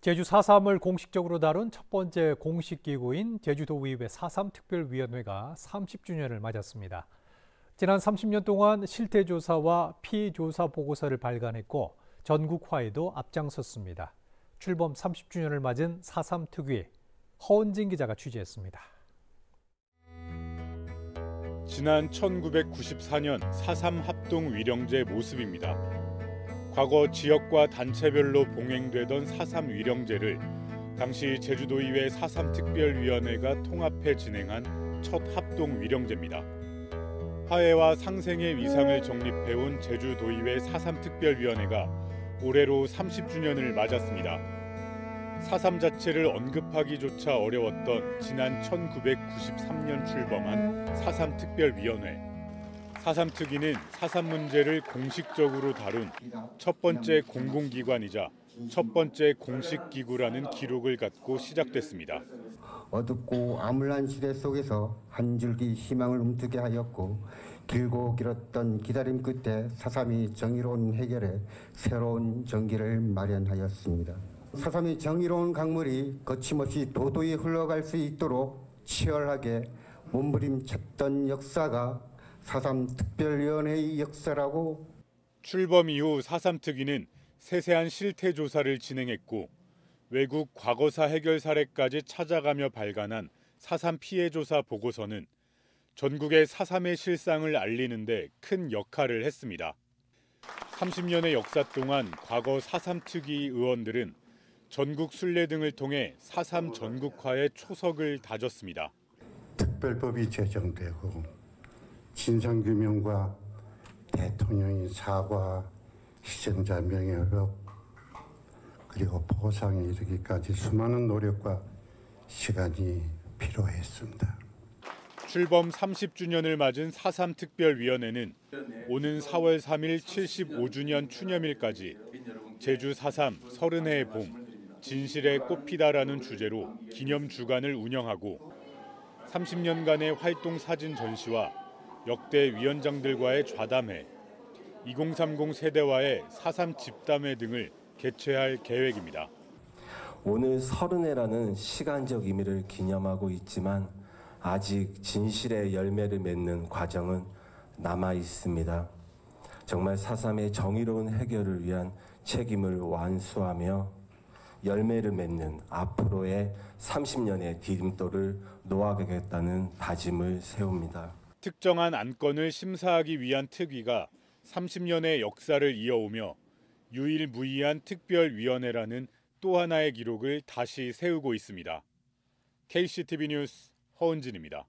제주 4.3을 공식적으로 다룬 첫 번째 공식 기구인 제주도의회 4.3 특별위원회가 30주년을 맞았습니다. 지난 30년 동안 실태조사와 피조사 보고서를 발간했고 전국화에도 앞장섰습니다. 출범 30주년을 맞은 4.3 특위 허은진 기자가 취재했습니다. 지난 1994년 4.3 합동 위령제 모습입니다. 과거 지역과 단체별로 봉행되던 4.3 위령제를 당시 제주도의회 4.3 특별위원회가 통합해 진행한 첫 합동 위령제입니다. 화해와 상생의 위상을 정립해온 제주도의회 4.3 특별위원회가 올해로 30주년을 맞았습니다. 4.3 자체를 언급하기조차 어려웠던 지난 1993년 출범한 4.3 특별위원회. 4.3 특위는 4.3 문제를 공식적으로 다룬 첫 번째 공공기관이자 첫 번째 공식 기구라는 기록을 갖고 시작됐습니다. 어둡고 암울한 시대 속에서 한 줄기 희망을 움트게 하였고 길고 길었던 기다림 끝에 사삼이 정의로운 해결에 새로운 전기를 마련하였습니다. 사삼이 정의로운 강물이 거침없이 도도히 흘러갈 수 있도록 치열하게 몸부림쳤던 역사가 4.3 특별위원회의 역사라고 출범 이후 4.3 특위는 세세한 실태 조사를 진행했고 외국 과거사 해결 사례까지 찾아가며 발간한 4.3 피해 조사 보고서는 전국의 4.3의 실상을 알리는 데 큰 역할을 했습니다. 30년의 역사 동안 과거 4.3 특위 의원들은 전국 순례 등을 통해 4.3 전국화의 초석을 다졌습니다. 특별법이 제정되고 진상규명과 대통령의 사과, 희생자 명예회복, 그리고 보상에 이르기까지 수많은 노력과 시간이 필요했습니다. 출범 30주년을 맞은 4.3 특별위원회는 오는 4월 3일 75주년 추념일까지 제주 4.3 서른해의 봄, 진실의 꽃피다라는 주제로 기념 주간을 운영하고 30년간의 활동 사진 전시와 역대 위원장들과의 좌담회, 2030 세대와의 4.3 집담회 등을 개최할 계획입니다. 오늘 서른해라는 시간적 의미를 기념하고 있지만 아직 진실의 열매를 맺는 과정은 남아 있습니다. 정말 4.3의 정의로운 해결을 위한 책임을 완수하며 열매를 맺는 앞으로의 30년의 디딤돌을 놓아가겠다는 다짐을 세웁니다. 특정한 안건을 심사하기 위한 특위가 30년의 역사를 이어오며 유일무이한 특별위원회라는 또 하나의 기록을 다시 세우고 있습니다. KCTV 뉴스 허은진입니다.